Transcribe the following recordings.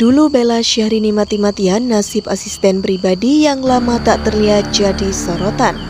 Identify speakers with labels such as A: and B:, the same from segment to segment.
A: Dulu Bella Syahrini mati-matian nasib asisten pribadi yang lama tak terlihat jadi sorotan.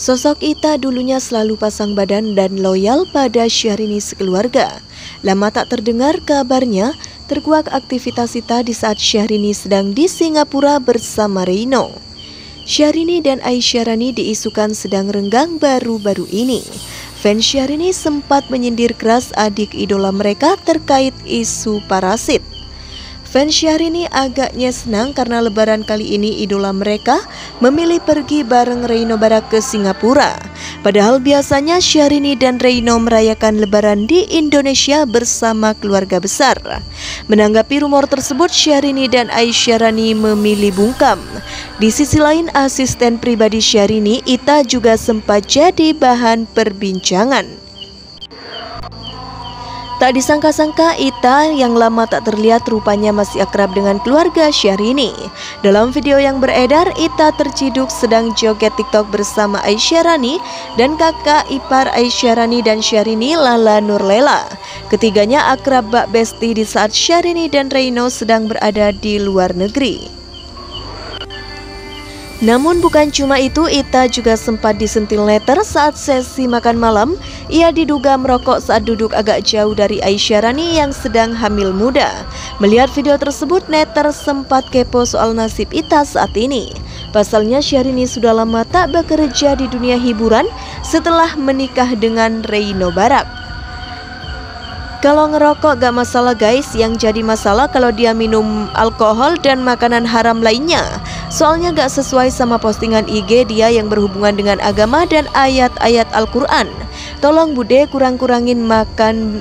A: Sosok Ita dulunya selalu pasang badan dan loyal pada Syahrini sekeluarga. Lama tak terdengar kabarnya, terkuak aktivitas Ita di saat Syahrini sedang di Singapura bersama Reino. Syahrini dan Aisyah Rani diisukan sedang renggang baru-baru ini. Fans Syahrini sempat menyindir keras adik idola mereka terkait isu parasit. Fans Syahrini agaknya senang karena lebaran kali ini idola mereka memilih pergi bareng Reino Barak ke Singapura. Padahal biasanya Syahrini dan Reino merayakan lebaran di Indonesia bersama keluarga besar. Menanggapi rumor tersebut, Syahrini dan Aisyah Rani memilih bungkam. Di sisi lain, asisten pribadi Syahrini, Ita juga sempat jadi bahan perbincangan. Tak disangka-sangka Ita yang lama tak terlihat rupanya masih akrab dengan keluarga Syahrini. Dalam video yang beredar, Ita terciduk sedang joget TikTok bersama Aisyah Rani dan kakak ipar Aisyah Rani dan Syahrini Lala Nurlela. Ketiganya akrab bak besti di saat Syahrini dan Reino sedang berada di luar negeri. Namun bukan cuma itu, Ita juga sempat disentil netter saat sesi makan malam. Ia diduga merokok saat duduk agak jauh dari Aisyah Rani yang sedang hamil muda. Melihat video tersebut, netter sempat kepo soal nasib Ita saat ini. Pasalnya Syahrini sudah lama tak bekerja di dunia hiburan setelah menikah dengan Reino Barak. Kalau ngerokok gak masalah guys, yang jadi masalah kalau dia minum alkohol dan makanan haram lainnya. Soalnya gak sesuai sama postingan IG dia yang berhubungan dengan agama dan ayat-ayat Al-Quran. Tolong bude kurang-kurangin makan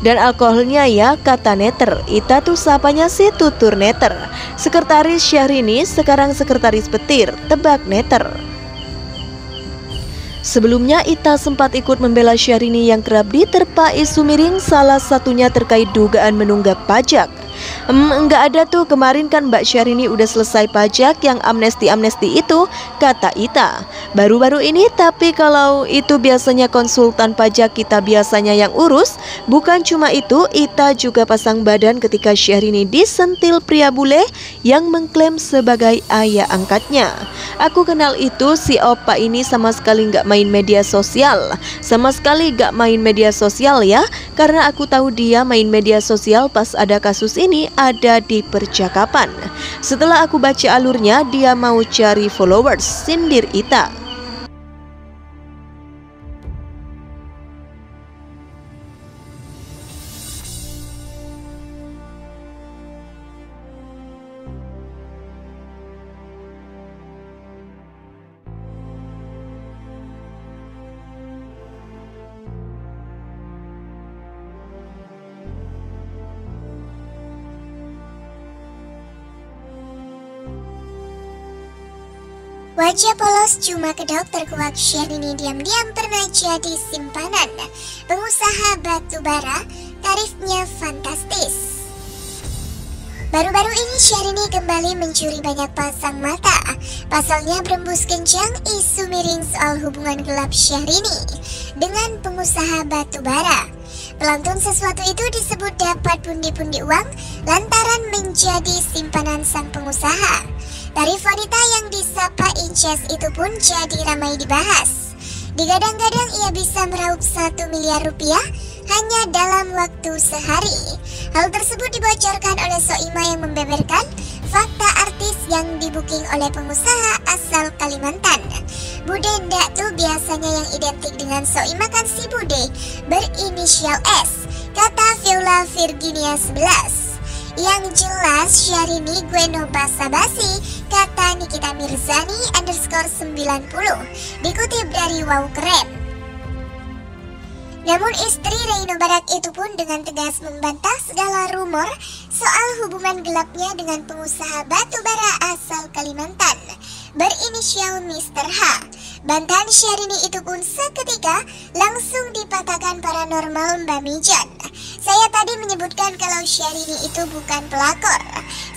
A: dan alkoholnya ya kata Neter Ita tuh sapanya sih tutur Neter Sekretaris Syahrini sekarang sekretaris petir Tebak Neter Sebelumnya Ita sempat ikut membela Syahrini yang kerap diterpa isu miring salah satunya terkait dugaan menunggak pajak. Enggak ada tuh kemarin kan Mbak Syahrini udah selesai pajak yang amnesti-amnesti itu, kata Ita. Baru-baru ini tapi kalau itu biasanya konsultan pajak kita biasanya yang urus, bukan cuma itu, Ita juga pasang badan ketika Syahrini disentil pria bule yang mengklaim sebagai ayah angkatnya. Aku kenal itu si opa ini sama sekali nggak main media sosial, sama sekali nggak main media sosial ya, karena aku tahu dia main media sosial pas ada kasus ini ada di percakapan. Setelah aku baca alurnya, dia mau cari followers, sindir Ita.
B: Wajah polos cuma kedok terkuak Syahrini diam-diam pernah jadi simpanan. Pengusaha batu bara, tarifnya fantastis. Baru-baru ini Syahrini kembali mencuri banyak pasang mata. Pasalnya berembus kencang isu miring soal hubungan gelap Syahrini Dengan pengusaha batu bara. Pelantun sesuatu itu disebut dapat pundi-pundi uang lantaran menjadi simpanan sang pengusaha Tarif wanita yang disapa Inces itu pun jadi ramai dibahas. Digadang-gadang ia bisa meraup satu miliar rupiah hanya dalam waktu sehari. Hal tersebut dibocorkan oleh Soima yang membeberkan fakta artis yang dibuking oleh pengusaha asal Kalimantan. Bude ndak tuh biasanya yang identik dengan Soima kan si Bude berinisial S kata Viola Virginia 11. Yang jelas Syahrini gue no basa-basi Kata Nikita Mirzani underscore 90 Dikutip dari Wow Keren namun istri Reino Barak itu pun dengan tegas membantah segala rumor soal hubungan gelapnya dengan pengusaha batubara asal Kalimantan berinisial Mr. H. Bantahan Syahrini itu pun seketika langsung dipatahkan paranormal Mbak Mijan. Saya tadi menyebutkan kalau Syahrini itu bukan pelakor.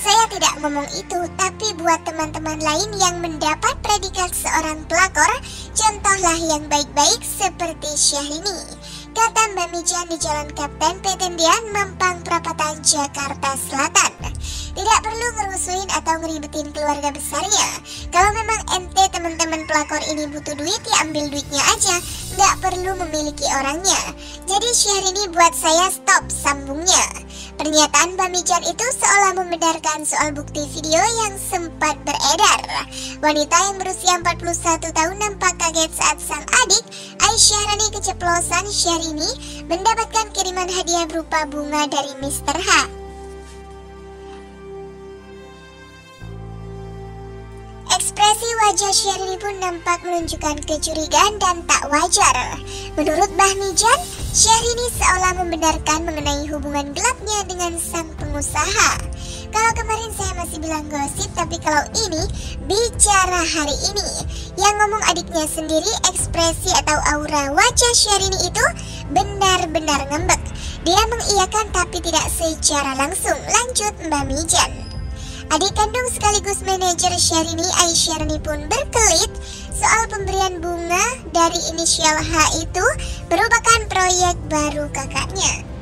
B: Saya tidak ngomong itu, tapi buat teman-teman lain yang mendapat predikat seorang pelakor, contohlah yang baik-baik seperti Syahrini. Kata Mbak Mijan di Jalan Kapten Petendian, Mampang Perapatan, Jakarta Selatan. Tidak perlu ngerusuin atau ngeribetin keluarga besarnya. Kalau memang ente teman-teman pelakor ini butuh duit ya ambil duitnya aja. Nggak perlu memiliki orangnya. Jadi Syahrini buat saya stop sambungnya. Pernyataan Bamijan itu seolah membenarkan soal bukti video yang sempat beredar. Wanita yang berusia 41 tahun nampak kaget saat sang adik, Aisyah Rani keceplosan Syahrini, mendapatkan kiriman hadiah berupa bunga dari Mr. H. Ekspresi wajah Syahrini pun nampak menunjukkan kecurigaan dan tak wajar. Menurut Bahmijan, Syahrini seolah membenarkan mengenai hubungan gelapnya dengan sang pengusaha. Kalau kemarin saya masih bilang gosip, tapi kalau ini bicara hari ini. Yang ngomong adiknya sendiri, ekspresi atau aura wajah Syahrini itu benar-benar ngembek. Dia mengiyakan tapi tidak secara langsung. Lanjut Mbak Mijan. Adik kandung sekaligus manajer Syahrini Aisyarni pun berkelit soal pemberian bunga dari inisial H itu merupakan proyek baru kakaknya.